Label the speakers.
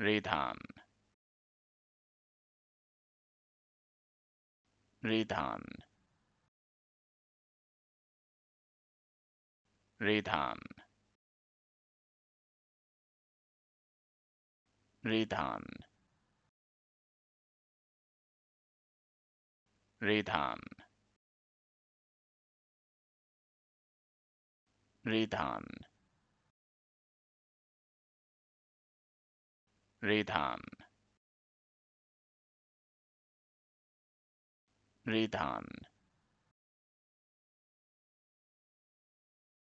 Speaker 1: Ridhan Ridhan Ridhan Ridhan Ridhan Ridhan Ridhan Ridhan